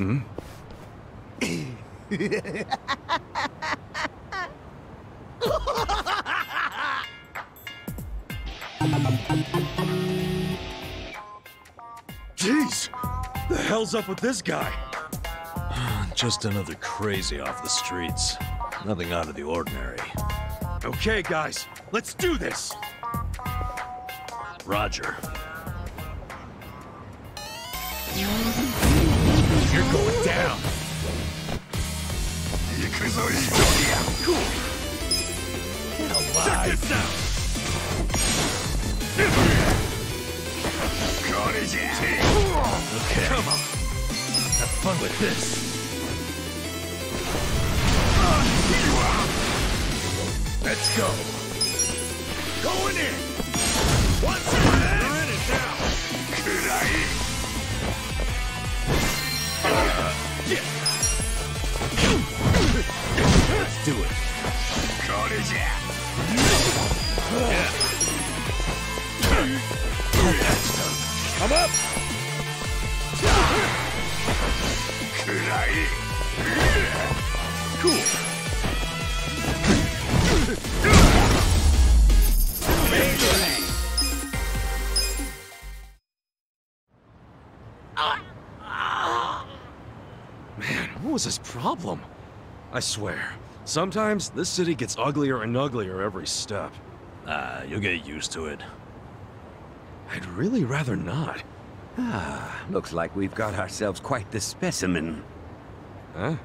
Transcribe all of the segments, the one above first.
Hmm? Jeez! The hell's up with this guy? Just another crazy off the streets. Nothing out of the ordinary. Okay, guys, let's do this! Roger. You're going down! Check this out! Okay. Come on! Have fun with this. Let's go! Going in! What's that? You're in it now! Let's do it. Up! Cool! Was his problem? I swear, sometimes this city gets uglier and uglier every step. Ah, you'll get used to it. I'd really rather not. Ah, looks like we've got ourselves quite the specimen. Huh?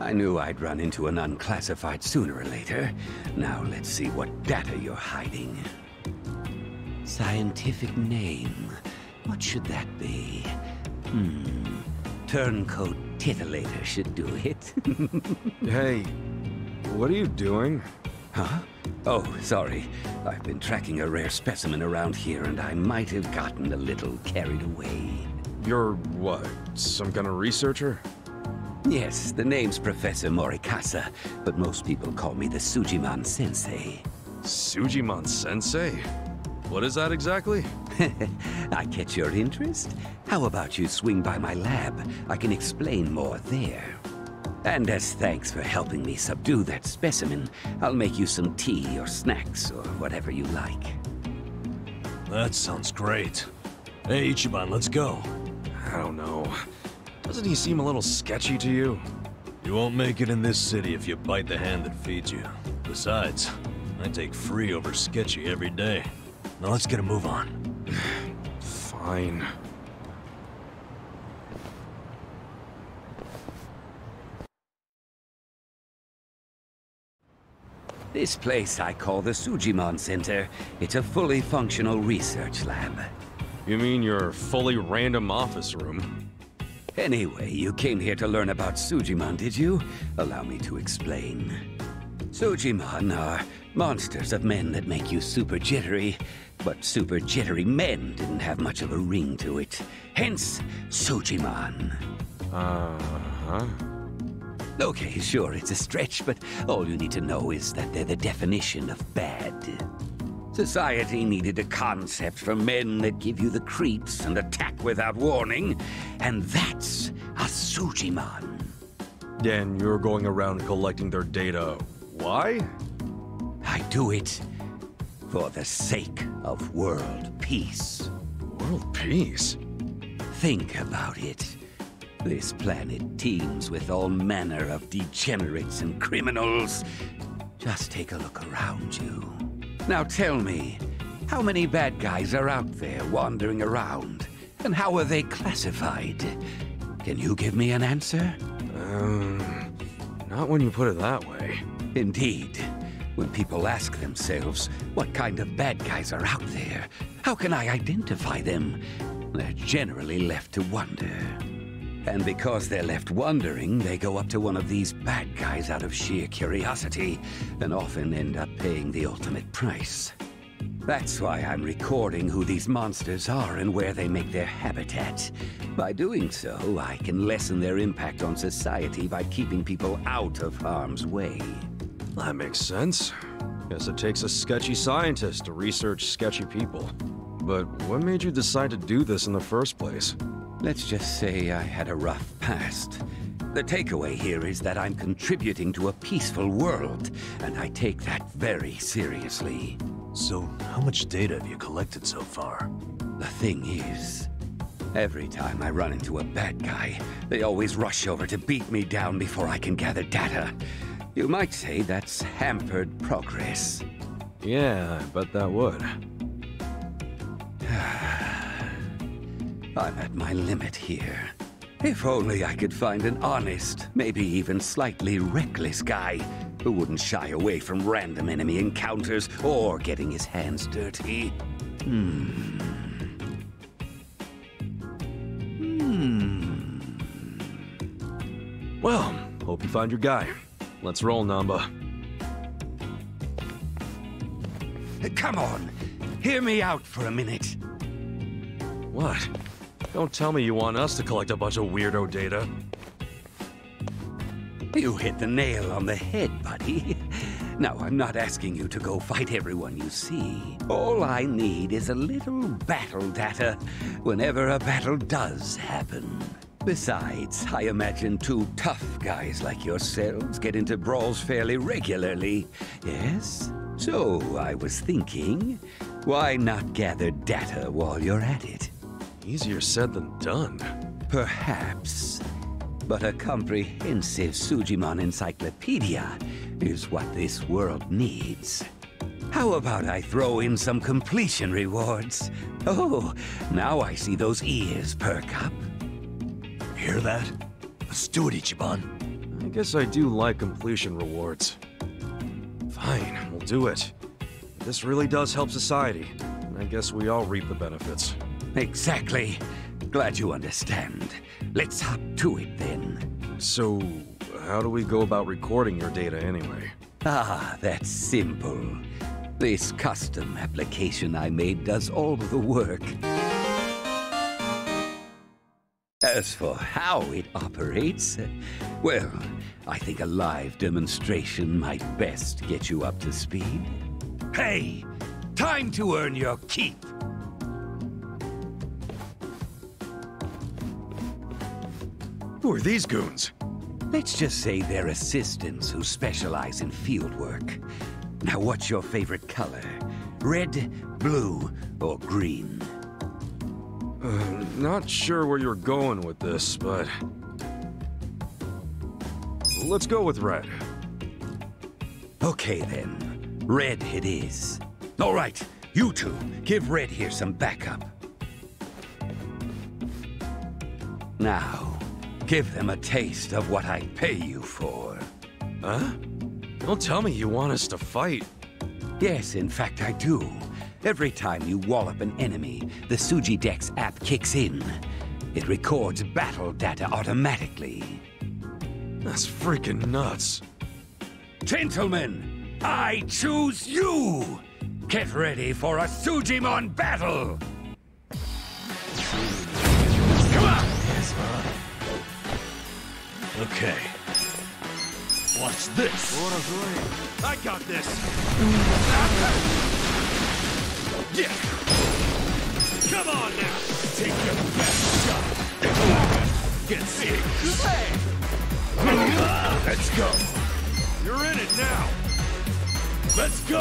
I knew I'd run into an unclassified sooner or later. Now let's see what data you're hiding. Scientific name. What should that be? Hmm. Turncoat Titillator should do it. Hey, what are you doing? huh? Oh, sorry. I've been tracking a rare specimen around here, and I might have gotten a little carried away. You're what, some kind of researcher? Yes, the name's Professor Morikasa, but most people call me the Sujimon Sensei. Sujimon Sensei? What is that exactly? I catch your interest? How about you swing by my lab? I can explain more there. And as thanks for helping me subdue that specimen, I'll make you some tea or snacks or whatever you like. That sounds great. Hey, Ichiban, let's go. I don't know. Doesn't he seem a little sketchy to you? You won't make it in this city if you bite the hand that feeds you. Besides, I take free over sketchy every day. Now let's get a move on. Fine. This place I call the Sujimon Center. It's a fully functional research lab. You mean your fully random office room? Anyway, you came here to learn about Sujimon, did you? Allow me to explain. Sujimon are monsters of men that make you super jittery, but super jittery men didn't have much of a ring to it. Hence, Sujimon. Uh-huh. Okay, sure, it's a stretch, but all you need to know is that they're the definition of bad. Society needed a concept for men that give you the creeps and attack without warning, and that's a Sujimon. Then you're going around collecting their data. Why? I do it for the sake of world peace. World peace? Think about it. This planet teems with all manner of degenerates and criminals. Just take a look around you. Now tell me, how many bad guys are out there wandering around? And how are they classified? Can you give me an answer? Um, not when you put it that way. Indeed. When people ask themselves, what kind of bad guys are out there? How can I identify them? They're generally left to wonder. And because they're left wondering, they go up to one of these bad guys out of sheer curiosity, and often end up paying the ultimate price. That's why I'm recording who these monsters are and where they make their habitat. By doing so, I can lessen their impact on society by keeping people out of harm's way. That makes sense. Guess it takes a sketchy scientist to research sketchy people. But what made you decide to do this in the first place? Let's just say I had a rough past. The takeaway here is that I'm contributing to a peaceful world, and I take that very seriously. So, how much data have you collected so far? The thing is, every time I run into a bad guy, they always rush over to beat me down before I can gather data. You might say that's hampered progress. Yeah, I bet that would. I'm at my limit here. If only I could find an honest, maybe even slightly reckless guy who wouldn't shy away from random enemy encounters or getting his hands dirty. Hmm. Hmm. Well, hope you find your guy. Let's roll, Namba. Come on, hear me out for a minute. What? Don't tell me you want us to collect a bunch of weirdo data. You hit the nail on the head, buddy. Now, I'm not asking you to go fight everyone you see. All I need is a little battle data whenever a battle does happen. Besides, I imagine two tough guys like yourselves get into brawls fairly regularly, yes? So, I was thinking, why not gather data while you're at it? Easier said than done. Perhaps. But a comprehensive Sujimon encyclopedia is what this world needs. How about I throw in some completion rewards? Oh, now I see those ears perk up. Hear that? Let's do it, Ichiban. I guess I do like completion rewards. Fine, we'll do it. This really does help society, I guess we all reap the benefits. Exactly. Glad you understand. Let's hop to it then. So, how do we go about recording your data anyway? Ah, that's simple. This custom application I made does all the work. As for how it operates, well, I think a live demonstration might best get you up to speed. Hey, time to earn your keep. Who are these goons? Let's just say they're assistants who specialize in field work. Now, what's your favorite color? Red, blue, or green? Uh, not sure where you're going with this, but... Let's go with red. Okay then, red it is. All right, you two, give red here some backup. Now, give them a taste of what I pay you for. Huh? Don't tell me you want us to fight. Yes, in fact I do. Every time you wallop an enemy, the Suji Dex app kicks in. It records battle data automatically. That's freaking nuts. Gentlemen, I choose you! Get ready for a Sujimon battle! Come on! Okay. Watch this. I got this! Yeah. Come on now. Take your best shot. Get sick. Let's go. You're in it now! Let's go.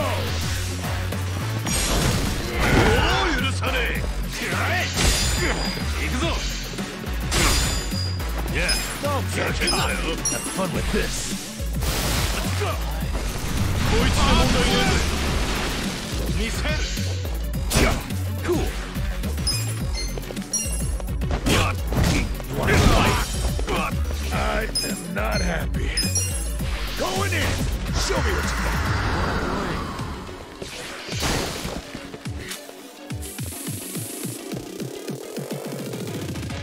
Yeah. Don't get Have fun with this. Let's go. こいつの問題ね見せる I am not happy. Going in. Show me what you got.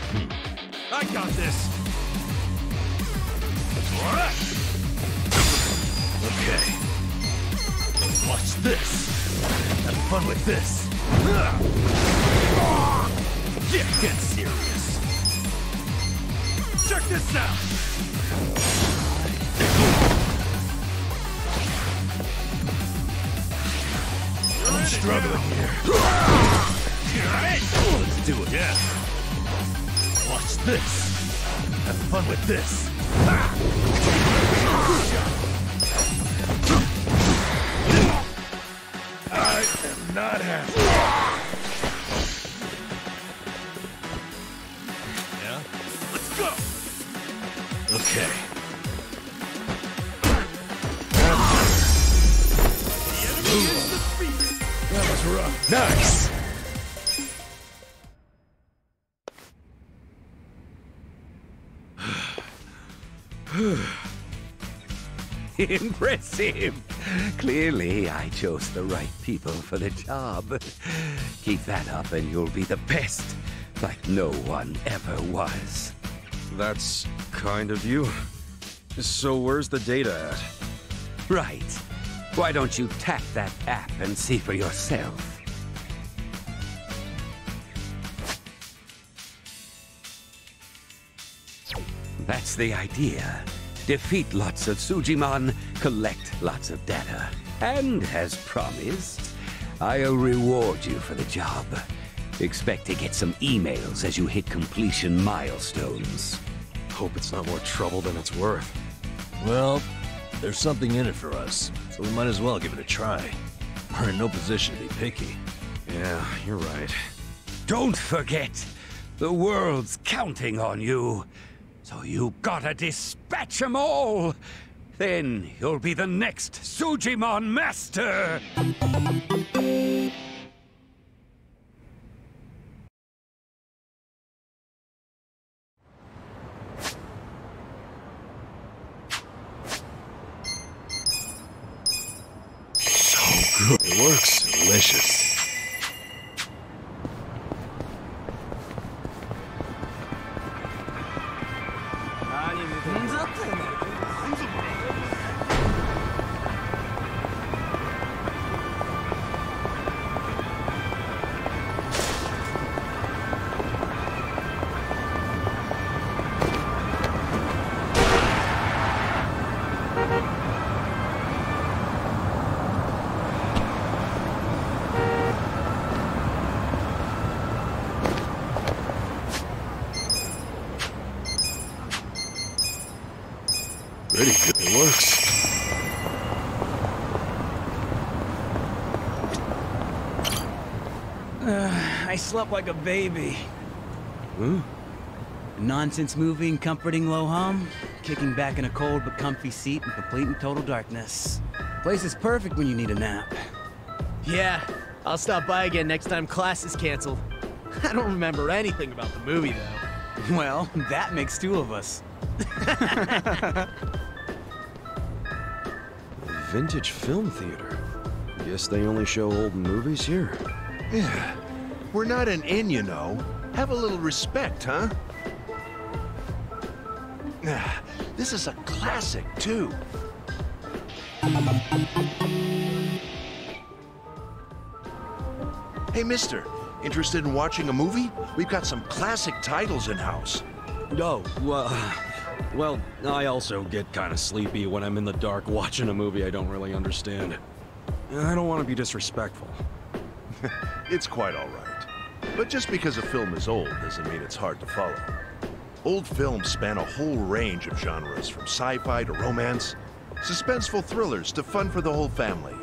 Hmm. I got this! Okay. Watch this. Have fun with this. Get serious. Check this out! I'm struggling here. Let's do it. Yeah. Watch this. Have fun with this. Ah! I am not happy. Okay. That was rough. Nice! Impressive. Clearly, I chose the right people for the job. Keep that up and you'll be the best, like no one ever was. That's kind of you. So where's the data at? Right. Why don't you tap that app and see for yourself? That's the idea. Defeat lots of Sujimon, collect lots of data. And, as promised, I'll reward you for the job. Expect to get some emails as you hit completion milestones. Hope it's not more trouble than it's worth. Well, there's something in it for us, so we might as well give it a try. We're in no position to be picky. Yeah, you're right. Don't forget, the world's counting on you. So you gotta dispatch 'em all. Then you'll be the next Sujimon Master. Pretty good. It works. Uh, I slept like a baby. Huh? Nonsense movie and comforting low hum. Kicking back in a cold but comfy seat in complete and total darkness. Place is perfect when you need a nap. Yeah, I'll stop by again next time class is canceled. I don't remember anything about the movie, though. Well, that makes two of us. Vintage film theater. Guess they only show old movies here. Yeah. We're not an inn, you know. Have a little respect, huh? Ah, This is a classic, too. Hey, mister. Interested in watching a movie? We've got some classic titles in-house. Oh, well, well, I also get kind of sleepy when I'm in the dark watching a movie I don't really understand. I don't want to be disrespectful. It's quite all right. But just because a film is old doesn't mean it's hard to follow. Old films span a whole range of genres, from sci-fi to romance, suspenseful thrillers to fun for the whole family.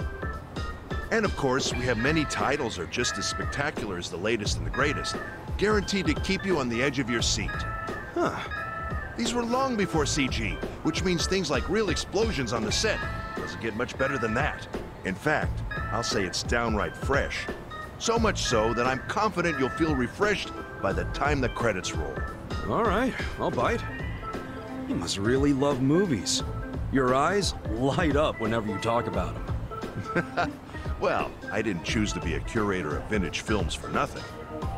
And of course, we have many titles are just as spectacular as the latest and the greatest, guaranteed to keep you on the edge of your seat. Huh. These were long before CG, which means things like real explosions on the set. Doesn't get much better than that. In fact, I'll say it's downright fresh. So much so that I'm confident you'll feel refreshed by the time the credits roll. All right, I'll bite. You must really love movies. Your eyes light up whenever you talk about them. Well, I didn't choose to be a curator of vintage films for nothing.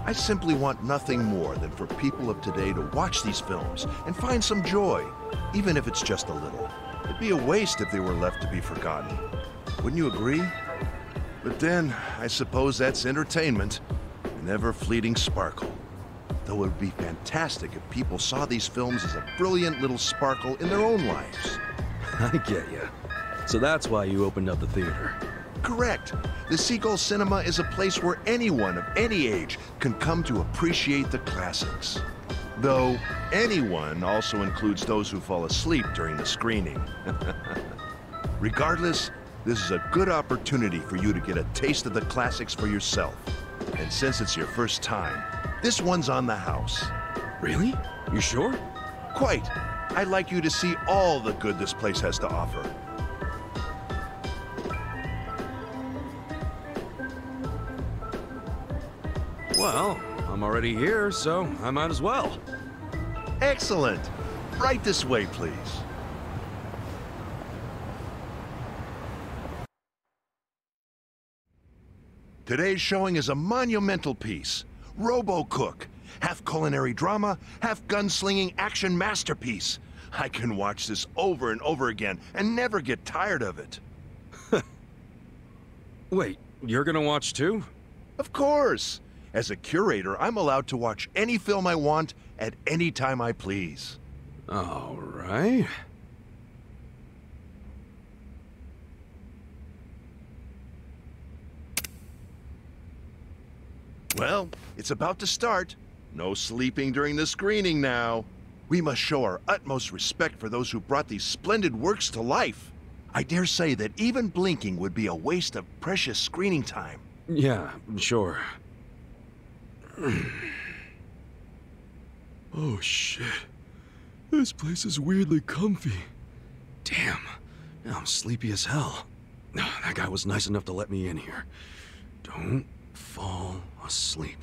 I simply want nothing more than for people of today to watch these films and find some joy, even if it's just a little. It'd be a waste if they were left to be forgotten. Wouldn't you agree? But then, I suppose that's entertainment, an ever fleeting sparkle. Though it would be fantastic if people saw these films as a brilliant little sparkle in their own lives. I get you. So that's why you opened up the theater. Correct. The Seagull Cinema is a place where anyone of any age can come to appreciate the classics. Though anyone also includes those who fall asleep during the screening. Regardless, this is a good opportunity for you to get a taste of the classics for yourself. And since it's your first time, this one's on the house. Really? You sure? Quite. I'd like you to see all the good this place has to offer. Well, I'm already here, so I might as well. Excellent. Right this way, please. Today's showing is a monumental piece. Robo Cook. Half culinary drama, half gunslinging action masterpiece. I can watch this over and over again and never get tired of it. Wait, you're gonna watch too? Of course. As a curator, I'm allowed to watch any film I want at any time I please. All right. Well, it's about to start. No sleeping during the screening now. We must show our utmost respect for those who brought these splendid works to life. I dare say that even blinking would be a waste of precious screening time. Yeah, sure. oh, shit. This place is weirdly comfy. Damn. Now I'm sleepy as hell. That guy was nice enough to let me in here. Don't fall asleep.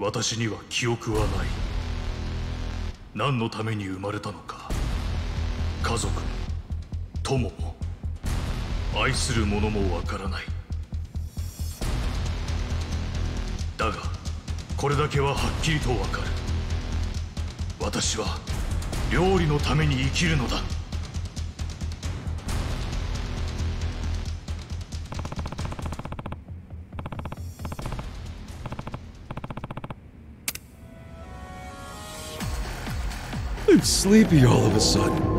I ni wa kyoku. 何のために生まれたのか。家族も友も愛する者もわからない。だがこれだけははっきりとわかる。私は料理のために生きるのだ。Sleepy all of a sudden.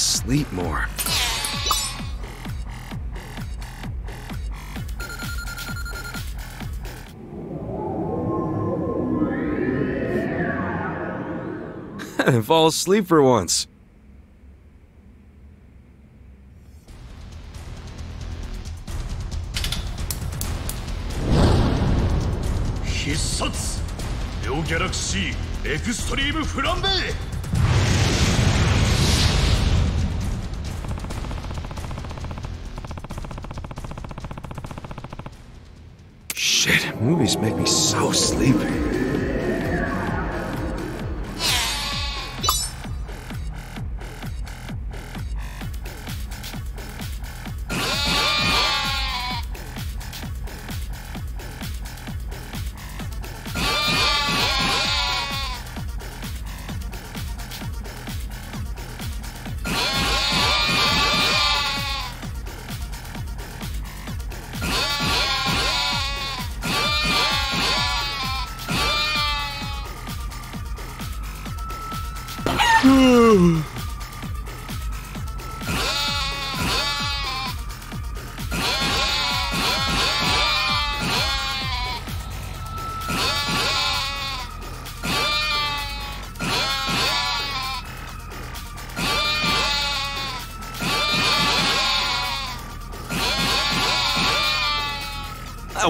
Sleep more. Fall asleep for once.「movies make me so sleepy.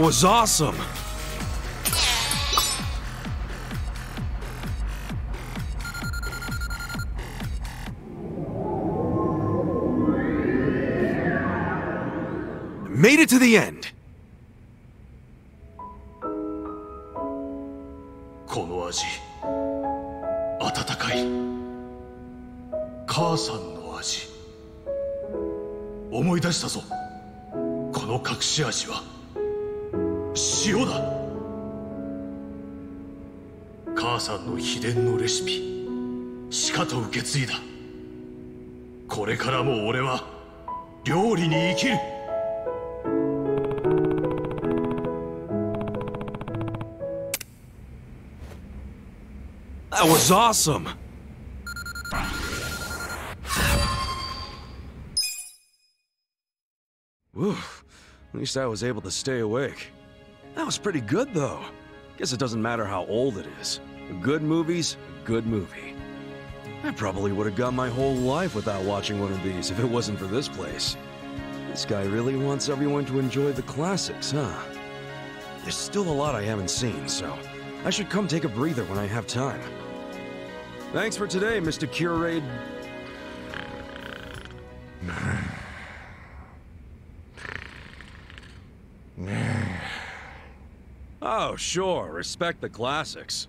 That was awesome! Made it to the end! この味温かい母さんの味思い出したぞこの隠し味は塩だ母さんの秘伝のレシピしかと受け継いだこれからも俺は料理に生きる That was awesome! Whew. At least I was able to stay awake. That was pretty good, though. Guess it doesn't matter how old it is. A good movie's a good movie. I probably would have gone my whole life without watching one of these if it wasn't for this place. This guy really wants everyone to enjoy the classics, huh? There's still a lot I haven't seen, so I should come take a breather when I have time. Thanks for today, Mr. Curate. Sure. Respect the classics.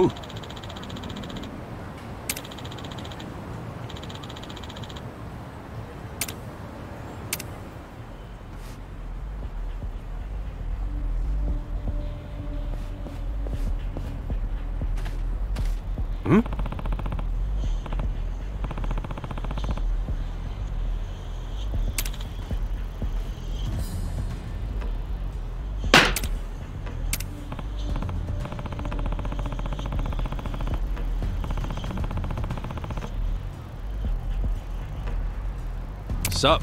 Oh. Sup?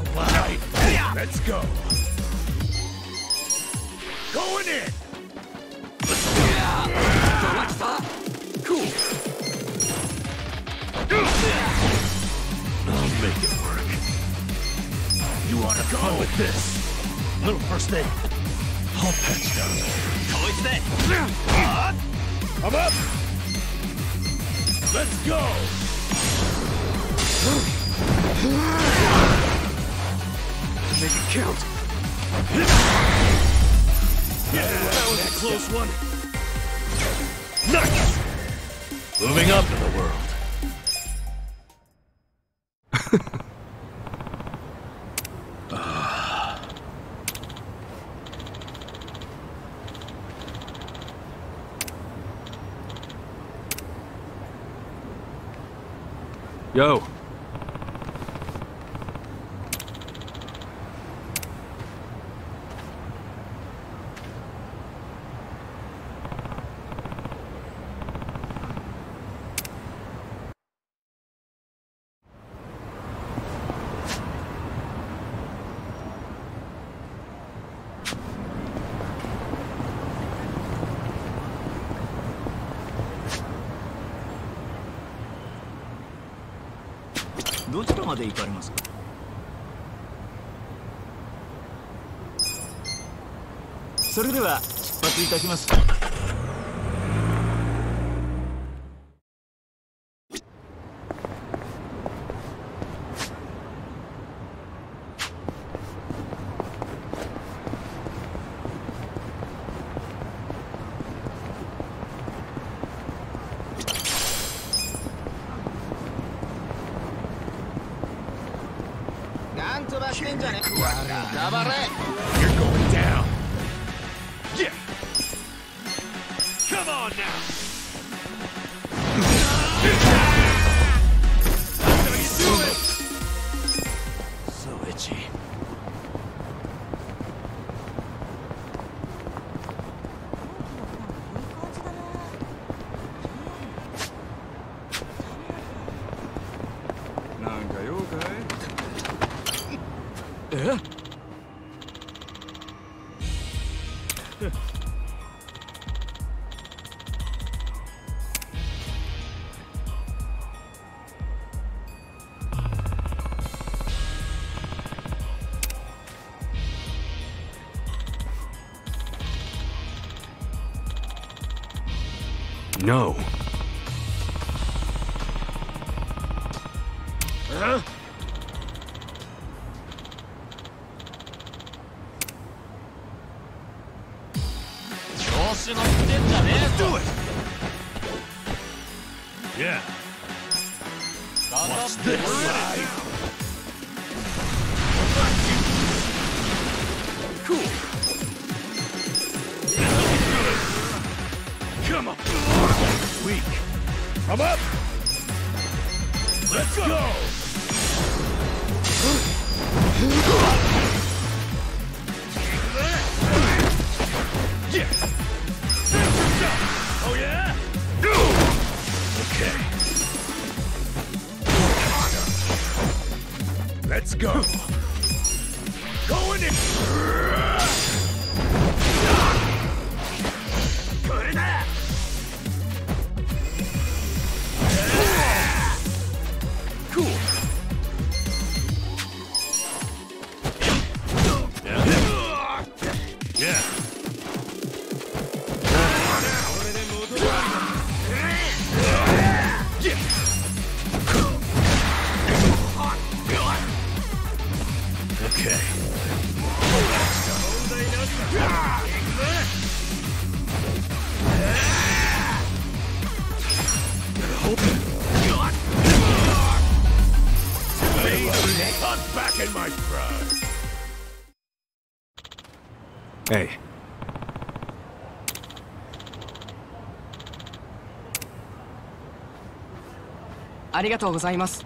alive! Let's go. Going in. Cool. I'll make it work. You want to go with this? Little first aid. I'll patch down. I'm up. Let's go. Make it count. Yeah, that was a close one. Nice. Moving up in the world. Yo. いたします。なんとばしてんじゃね You're now. No. Let's go. Yeah. Oh yeah? Okay. Let's go. Going in. ありがとうございます。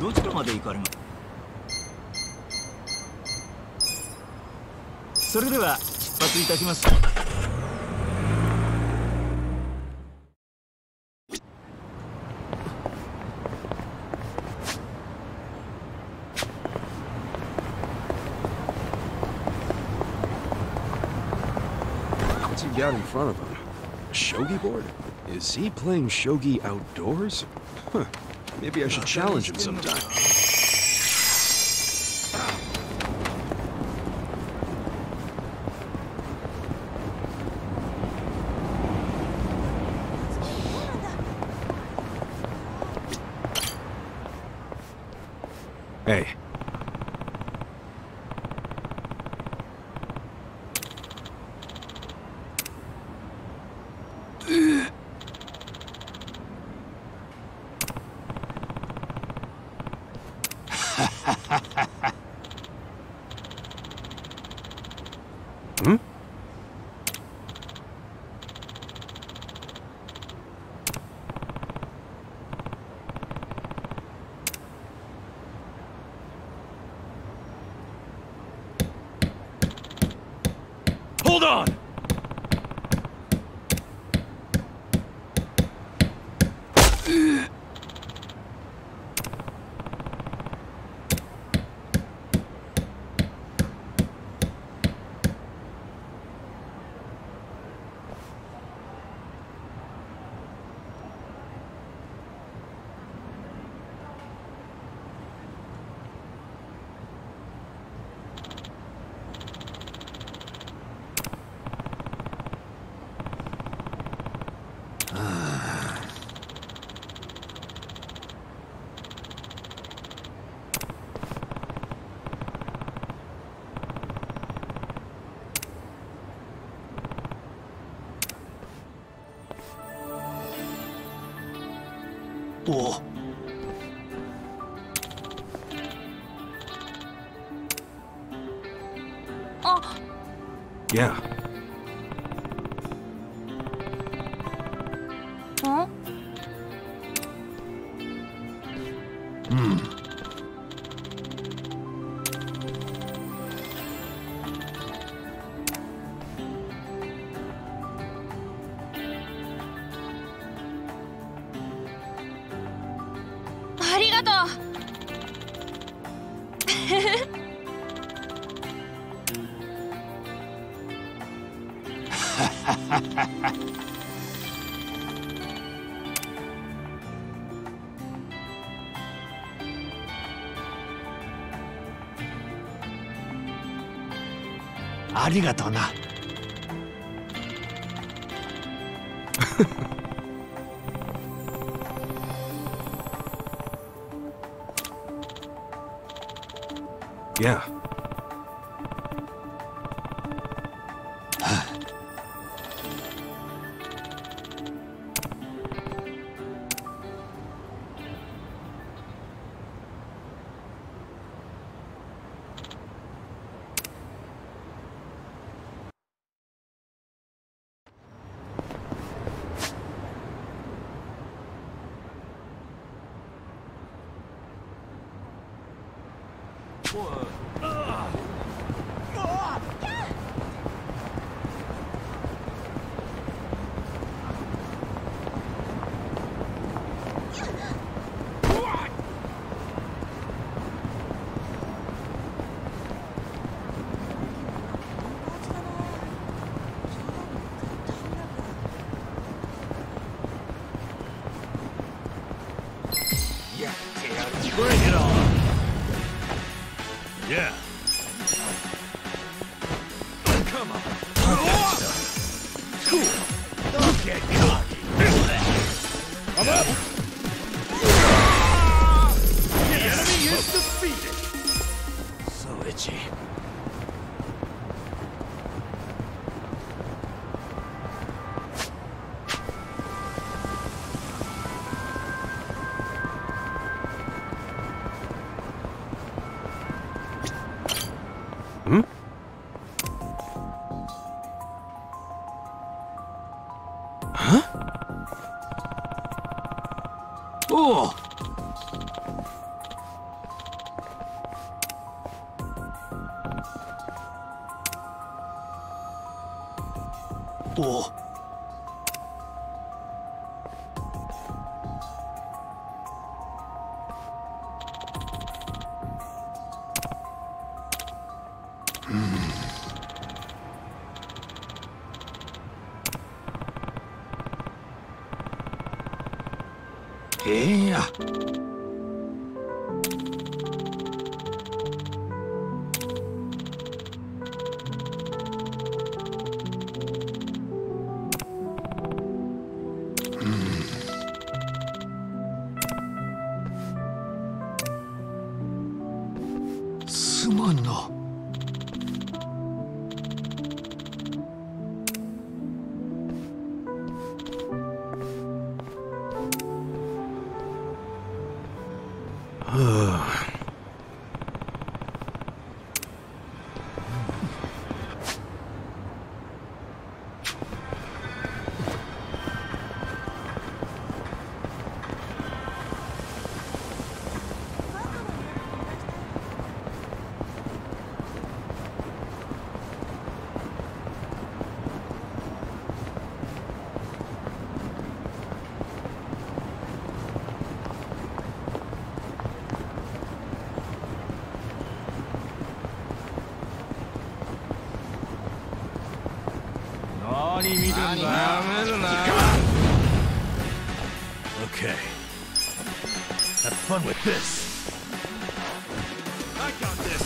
どちらまで行かれます？それでは出発いたします。Got in front of him? A shogi board? Is he playing shogi outdoors? Huh. Maybe I should challenge him sometime. Hey. Hmm? Hold on! Whoa. Yeah. ありがとうな。ええ 何見てんだやめるな Okay. Have fun with this. I got this.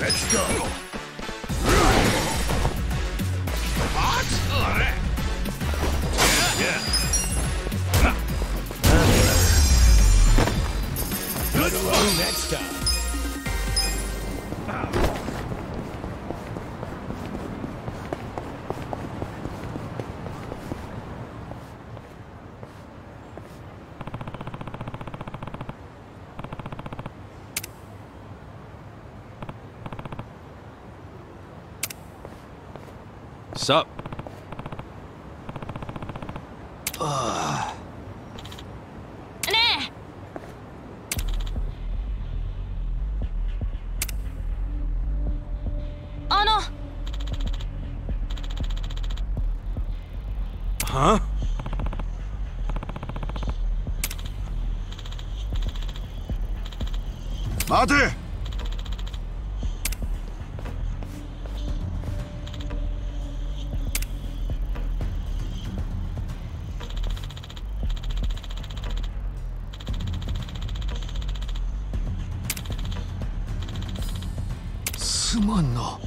Let's go. すまんな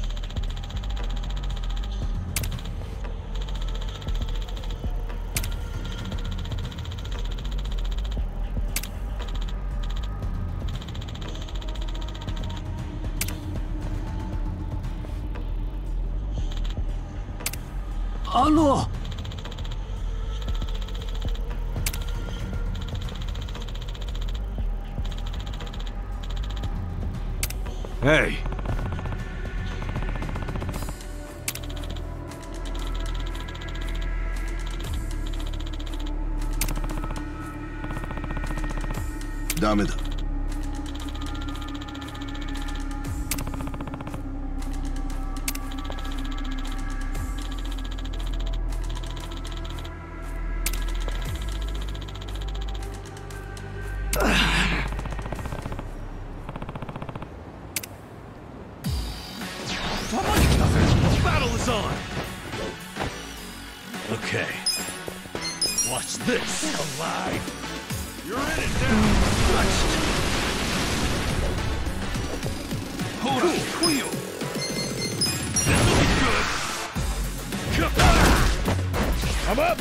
I'm up!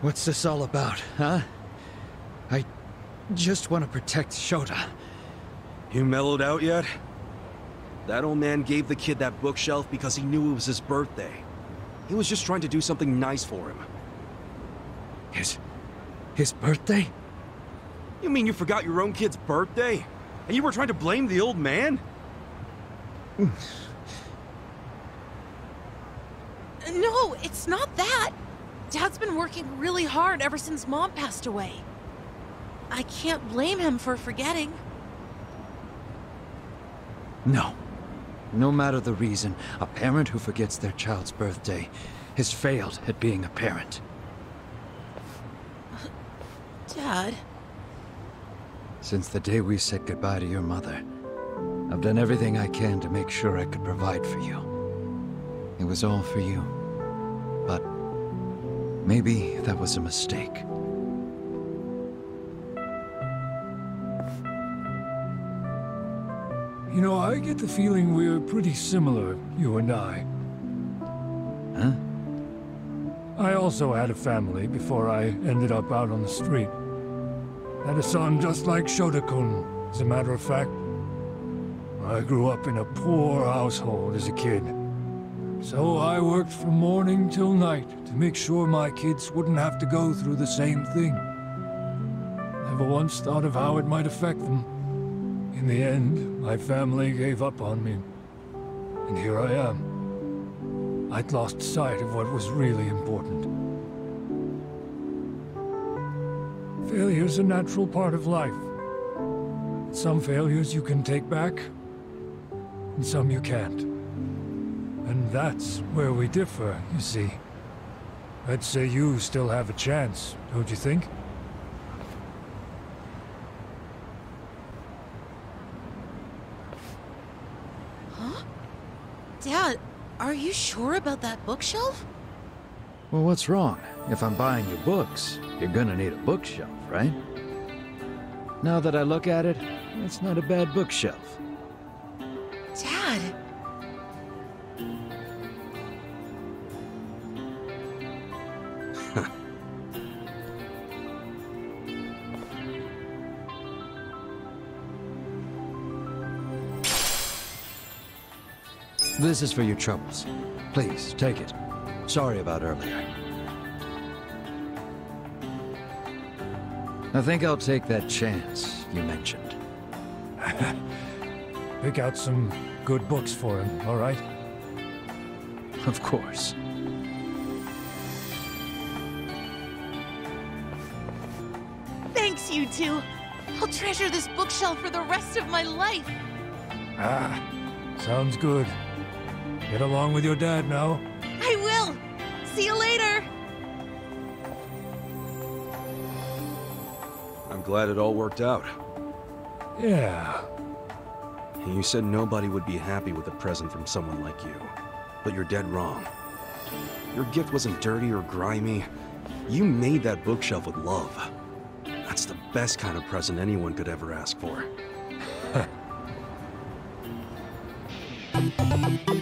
What's this all about, huh? I just want to protect Shota. You mellowed out yet? That old man gave the kid that bookshelf because he knew it was his birthday. He was just trying to do something nice for him. His... his birthday? You mean you forgot your own kid's birthday? And you were trying to blame the old man? No, it's not that. Dad's been working really hard ever since Mom passed away. I can't blame him for forgetting. No. No matter the reason, a parent who forgets their child's birthday has failed at being a parent. Dad. Since the day we said goodbye to your mother, I've done everything I can to make sure I could provide for you. It was all for you. But maybe that was a mistake. You know, I get the feeling we're pretty similar, you and I. Huh? I also had a family before I ended up out on the street. Had a son just like Shota-kun, as a matter of fact. I grew up in a poor household as a kid. So I worked from morning till night to make sure my kids wouldn't have to go through the same thing. Never once thought of how it might affect them. In the end, my family gave up on me. And here I am. I'd lost sight of what was really important. Failure's a natural part of life. Some failures you can take back, and some you can't. And that's where we differ, you see. I'd say you still have a chance, don't you think? Huh? Dad, are you sure about that bookshelf? Well, what's wrong? If I'm buying you books, you're gonna need a bookshelf, right? Now that I look at it, it's not a bad bookshelf. Dad! This is for your troubles. Please, take it. Sorry about earlier. I think I'll take that chance you mentioned. Pick out some good books for him, all right? Of course. Thanks, you two. I'll treasure this bookshelf for the rest of my life. Ah, sounds good. Get along with your dad now. I will. See you later. Glad it all worked out. Yeah. You said nobody would be happy with a present from someone like you. But you're dead wrong. Your gift wasn't dirty or grimy. You made that bookshelf with love. That's the best kind of present anyone could ever ask for.